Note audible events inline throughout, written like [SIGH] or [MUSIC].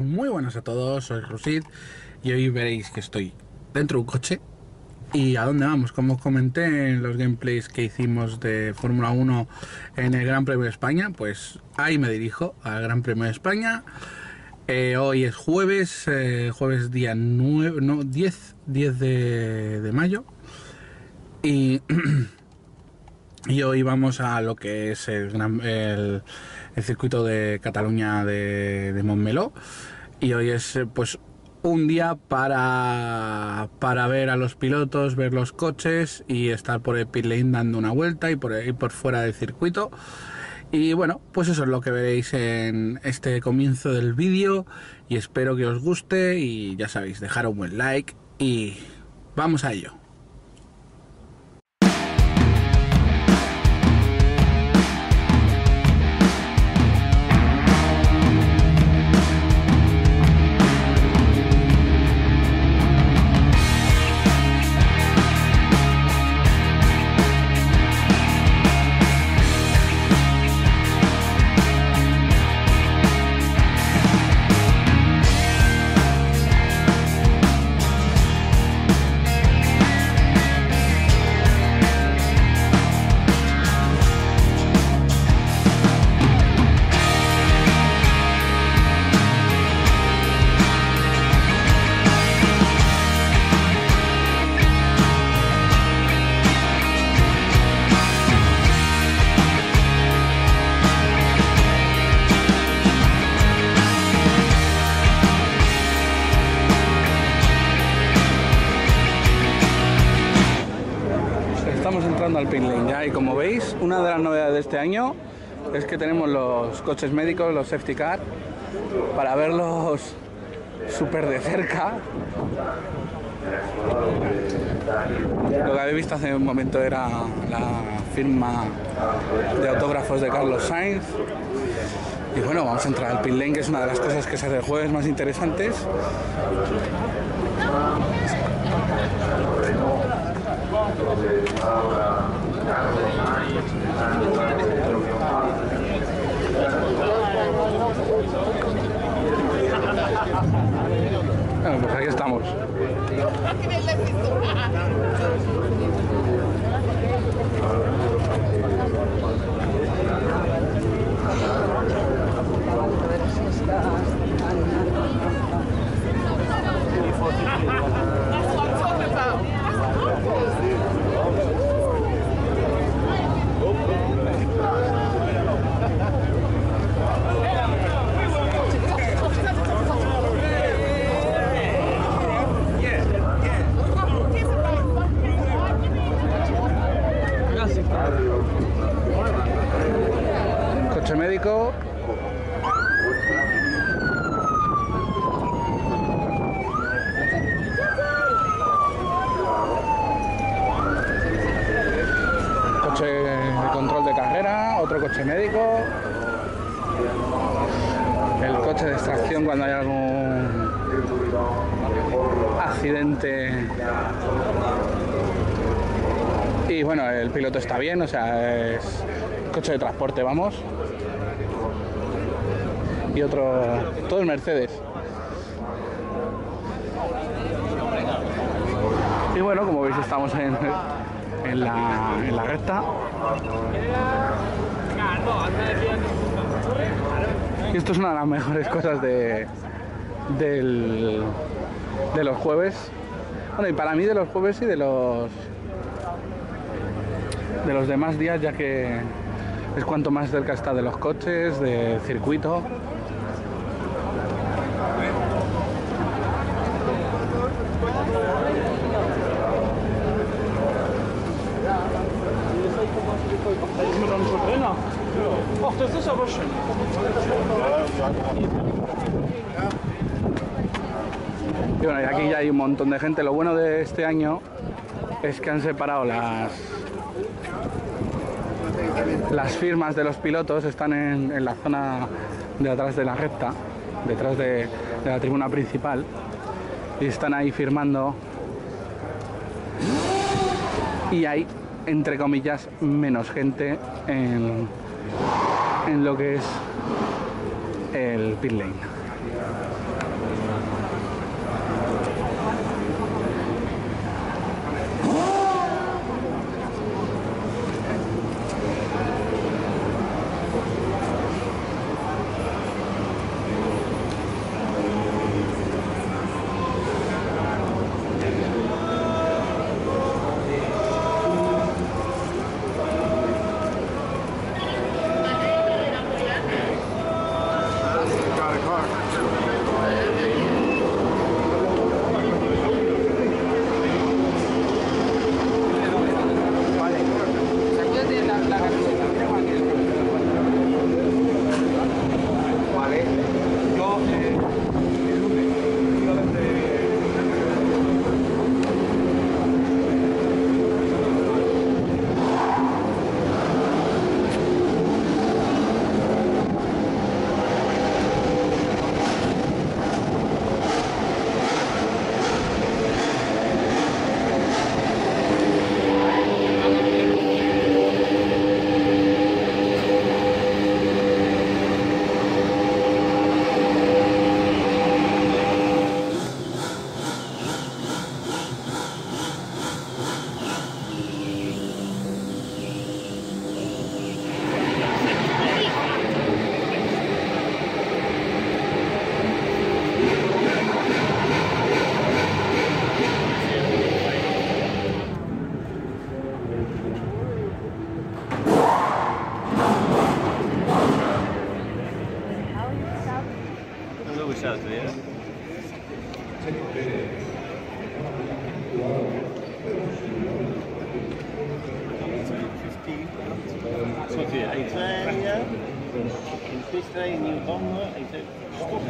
Muy buenas a todos, soy Rusid y hoy veréis que estoy dentro de un coche. ¿Y a dónde vamos? Como os comenté en los gameplays que hicimos de Fórmula 1 en el Gran Premio de España, pues ahí me dirijo al Gran Premio de España. Eh, hoy es jueves, eh, jueves día 9, no, 10, 10 de, de mayo. Y, [CLEARS THROAT] y hoy vamos a lo que es el, el, circuito de Cataluña de, de Montmeló. Y hoy es eh, pues un día para, para ver a los pilotos, ver los coches y estar por el pit lane dando una vuelta y por, ahí por fuera del circuito. Y bueno, pues eso es lo que veréis en este comienzo del vídeo y espero que os guste y ya sabéis, dejar un buen like y vamos a ello. Al lane ya y como veis, una de las novedades de este año es que tenemos los coches médicos, los safety car, para verlos súper de cerca. Lo que habéis visto hace un momento era la firma de autógrafos de Carlos Sainz. Y bueno, vamos a entrar al pit lane, que es una de las cosas que se hace el jueves más interesantes. Bueno, pues aquí estamos. Coche de control de carrera, otro coche médico. El coche de extracción cuando hay algún accidente. Y bueno, el piloto está bien, o sea, es coche de transporte, vamos. Y otro, todo el Mercedes. Y bueno, como veis estamos en, en, la, en la recta. Y esto es una de las mejores cosas de, del, de los jueves. Bueno, y para mí de los jueves y de los de los demás días, ya que es cuanto más cerca está de los coches, del circuito. Y bueno, aquí ya hay un montón de gente. Lo bueno de este año es que han separado las las firmas de los pilotos están en, en la zona de atrás de la recta, detrás de, de la tribuna principal, y están ahí firmando. Y hay, entre comillas, menos gente en, en lo que es el pit lane. sorteren. 1, 2, ja. Een vis 2, nieuwe banden. 1, 2, stoppen.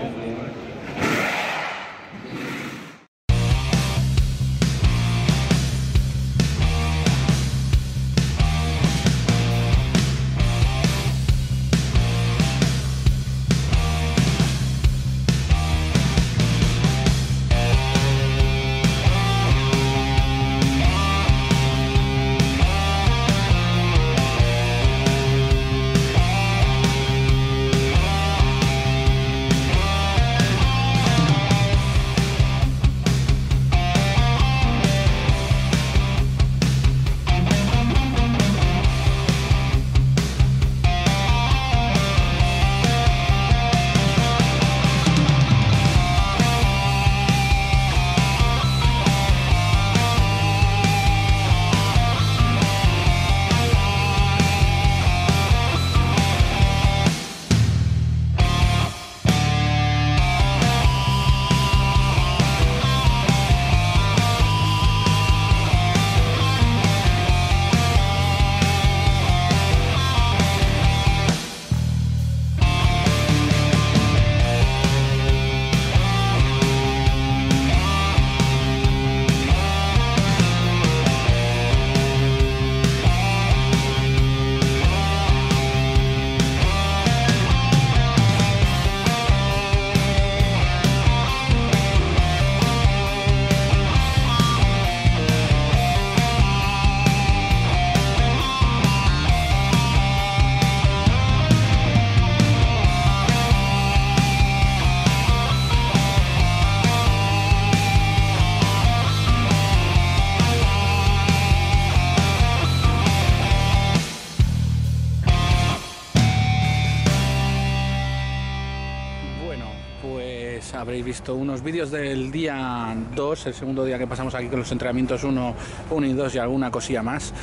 Visto unos vídeos del día 2, el segundo día que pasamos aquí con los entrenamientos 1, 1 y 2 y alguna cosilla más.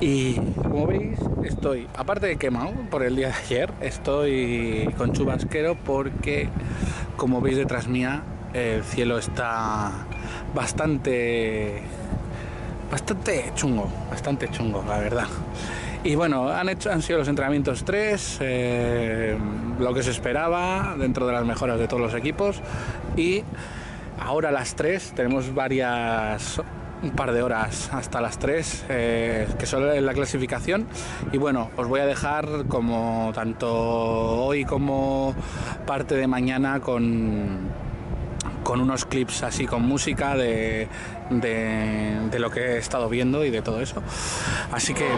Y como veis, estoy, aparte de quemado por el día de ayer, estoy con chubasquero porque, como veis detrás mía, el cielo está bastante bastante chungo, bastante chungo, la verdad. Y bueno, han, hecho, han sido los entrenamientos 3, eh, lo que se esperaba dentro de las mejoras de todos los equipos. Y ahora a las 3 tenemos varias, un par de horas hasta las 3, eh, que son la clasificación. Y bueno, os voy a dejar como tanto hoy como parte de mañana con con unos clips así con música de, de, lo que he estado viendo y de todo eso. Así que...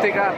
tega